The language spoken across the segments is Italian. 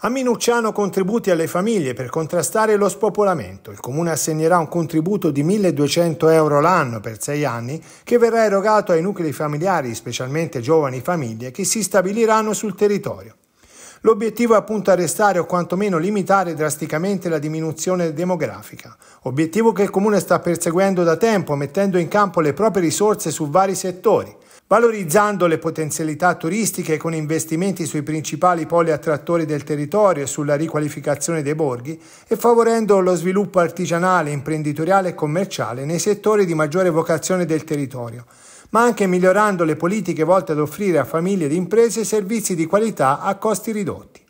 A Minucciano contributi alle famiglie per contrastare lo spopolamento. Il comune assegnerà un contributo di 1200 euro l'anno per sei anni che verrà erogato ai nuclei familiari, specialmente giovani famiglie, che si stabiliranno sul territorio. L'obiettivo è appunto arrestare o quantomeno limitare drasticamente la diminuzione demografica, obiettivo che il Comune sta perseguendo da tempo mettendo in campo le proprie risorse su vari settori, valorizzando le potenzialità turistiche con investimenti sui principali poli attrattori del territorio e sulla riqualificazione dei borghi e favorendo lo sviluppo artigianale, imprenditoriale e commerciale nei settori di maggiore vocazione del territorio, ma anche migliorando le politiche volte ad offrire a famiglie ed imprese servizi di qualità a costi ridotti.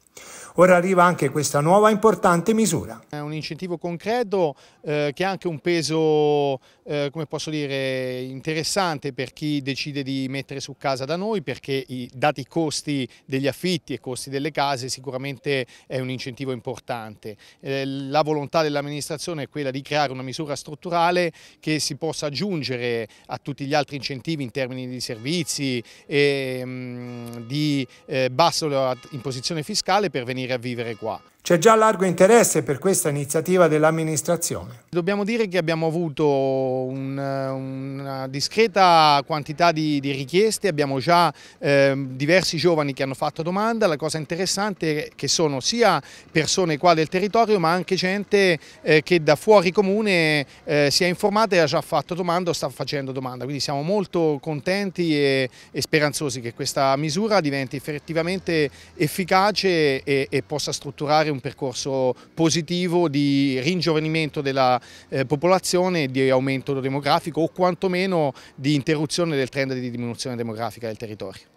Ora arriva anche questa nuova importante misura. È un incentivo concreto eh, che ha anche un peso, eh, come posso dire, interessante per chi decide di mettere su casa da noi perché i, dati i costi degli affitti e costi delle case sicuramente è un incentivo importante. Eh, la volontà dell'amministrazione è quella di creare una misura strutturale che si possa aggiungere a tutti gli altri incentivi in termini di servizi e mh, mm, di eh, bassa imposizione fiscale per venire venire a vivere qua. C'è già largo interesse per questa iniziativa dell'amministrazione. Dobbiamo dire che abbiamo avuto un, una discreta quantità di, di richieste, abbiamo già eh, diversi giovani che hanno fatto domanda, la cosa interessante è che sono sia persone qua del territorio ma anche gente eh, che da fuori comune eh, si è informata e ha già fatto domanda o sta facendo domanda, quindi siamo molto contenti e, e speranzosi che questa misura diventi effettivamente efficace e, e possa strutturare un un percorso positivo di ringiovanimento della eh, popolazione, di aumento demografico o quantomeno di interruzione del trend di diminuzione demografica del territorio.